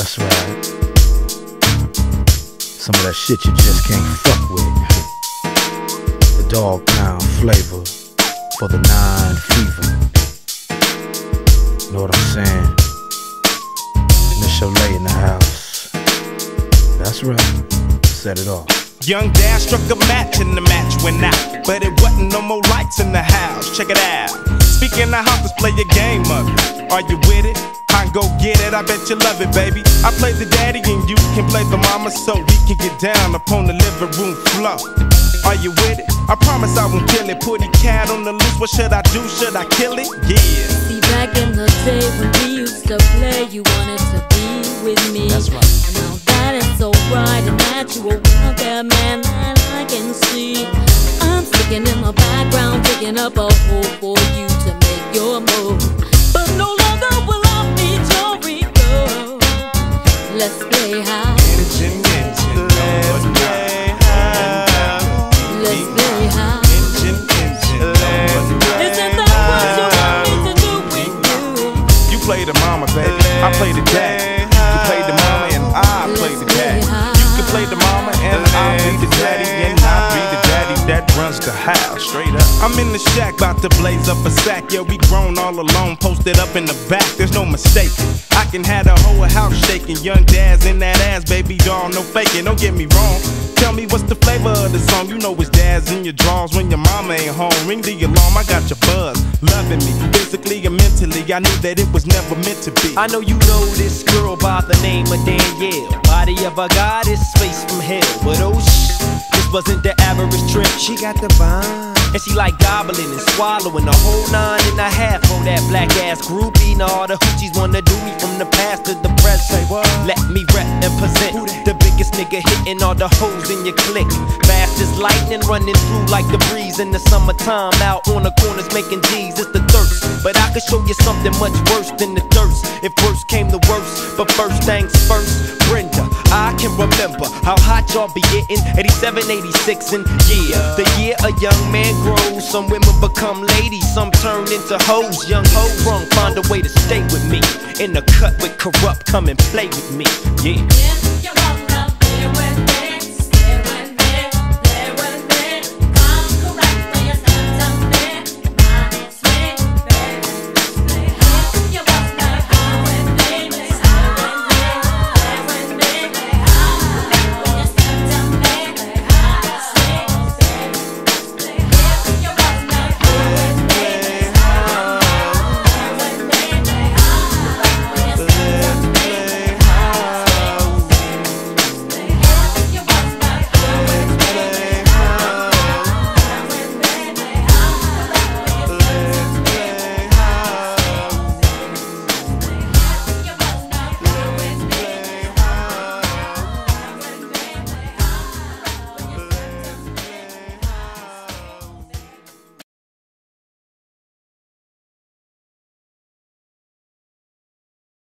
That's right. Some of that shit you just can't fuck with. The Dogg Pound flavor for the nine fever. Know what I'm saying? Michel'le in the house. That's right. Set it off. Young Dad struck a match and the match went out. But it wasn't no more lights in the house. Check it out. Speaking of let's play a game it. Are you with it? I go get it, I bet you love it, baby. I play the daddy and you can play the mama so we can get down upon the living room floor. Are you with it? I promise I won't kill it. Put a cat on the loose. What should I do? Should I kill it? Yeah. See, back in the day when we used to play, you wanted to be with me. That's right. Now that is so bright and natural out there, man, that I can see. I'm sticking in the background, digging up a hole for you to make your move. But no longer will play the mama, baby. I play the dad. You play the mama and I play the dad. You can play the mama and I'll be the daddy and I'll be the daddy that runs the house. Straight up. I'm in the shack, about to blaze up a sack. Yeah, we grown all alone, posted up in the back. There's no mistake. I can have the whole house shaking. Young Daz in that ass, baby, y'all no faking. Don't get me wrong. Tell me what's the flavor of the song. You know it's Daz in your drawers when your mama ain't home. Ring the alarm, I got your buzz. Loving me, physically and mentally. I knew that it was never meant to be. I know you know this girl by the name of Danielle. Body of a goddess, face from hell. But oh shh, this wasn't the average trip. She got the vibe. And she like gobbling and swallowing a whole nine and a half on that black ass groupie. Now all the hoochies wanna the hoes in your clique. Fast as lightning running through like the breeze in the summertime. Out on the corners making G's, it's the thirst. But I could show you something much worse than the thirst. If worst came to worst, but first things first, Brenda, I can remember how hot y'all be getting 87, 86, and yeah, the year a young man grows. Some women become ladies, some turn into hoes. Young hoe wrong, find a way to stay with me. In the cut with corrupt, come and play with me. Yeah. If